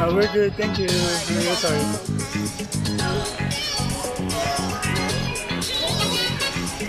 Uh, we're good, thank you. We're sorry.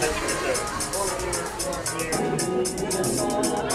Thank you.